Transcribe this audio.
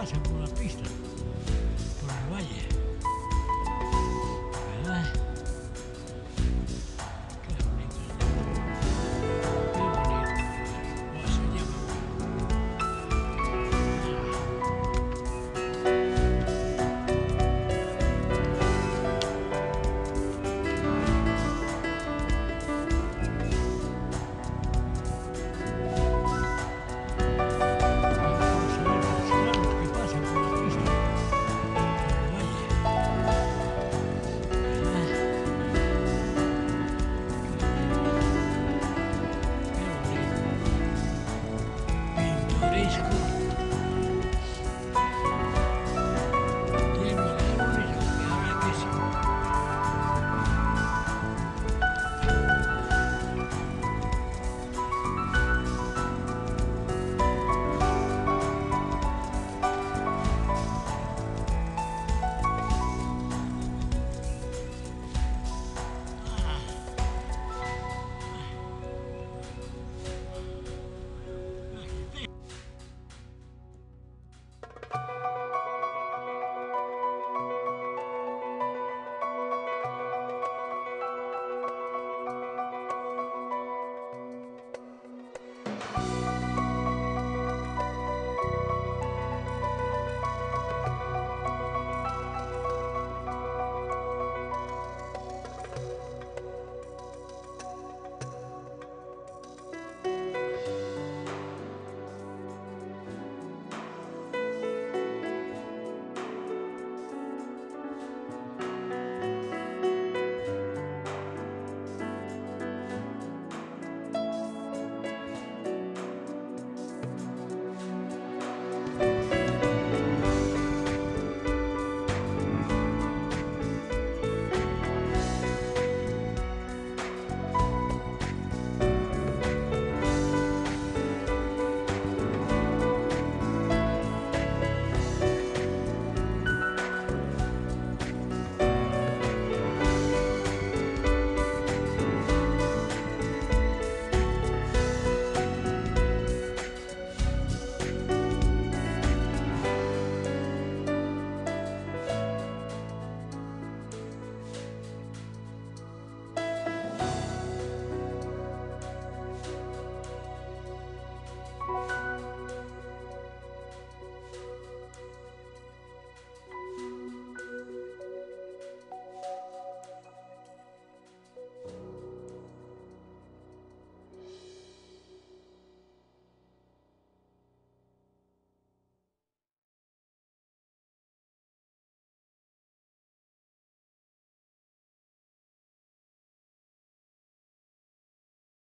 大声